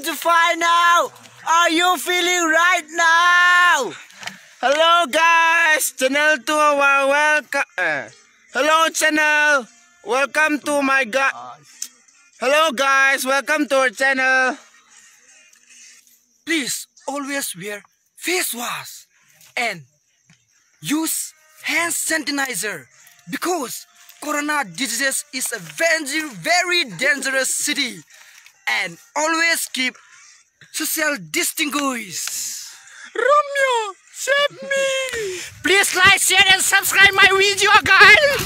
to find out you feeling right now. Hello guys, channel to our welcome. Uh, hello channel, welcome to my god. Hello guys, welcome to our channel. Please always wear face wash and use hand sanitizer because corona disease is a very very dangerous city and always keep social distinguish. Romeo, save me. Please like, share and subscribe my video guys.